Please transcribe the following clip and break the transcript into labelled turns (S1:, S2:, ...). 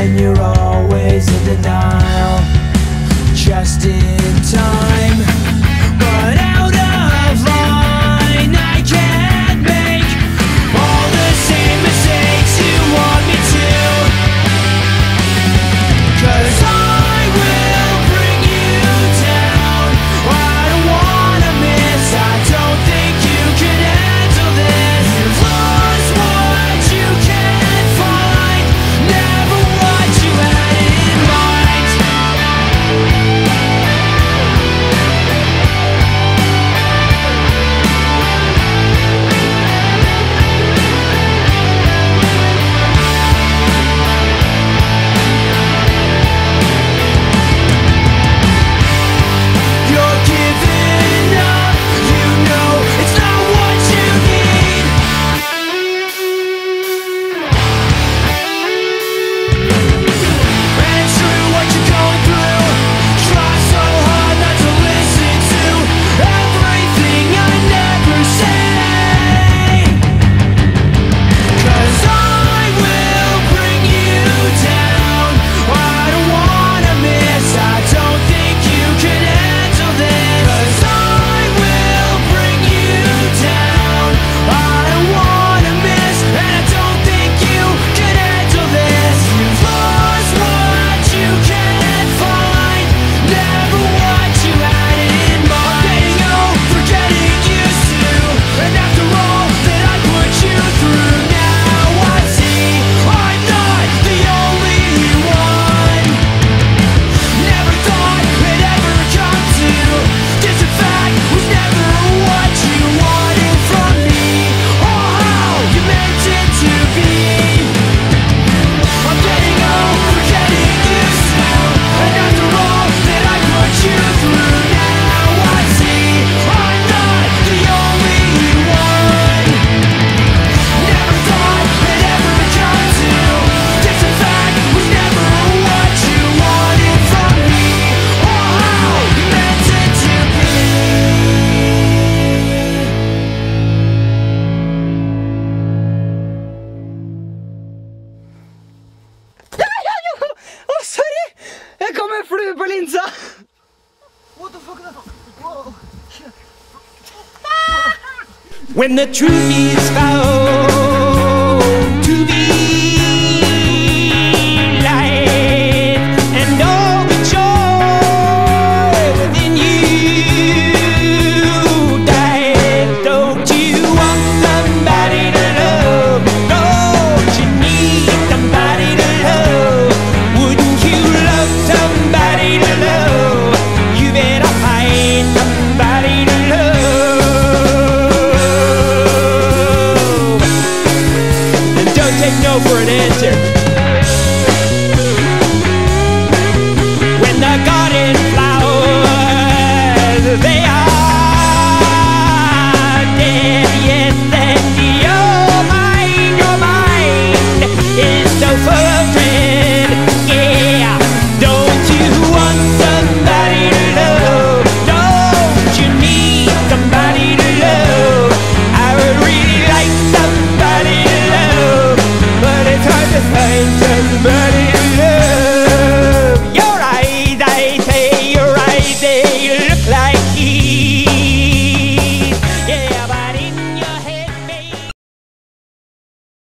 S1: And you're always in denial. Just in What the fuck? Whoa.
S2: when the truth is found. take no for an answer.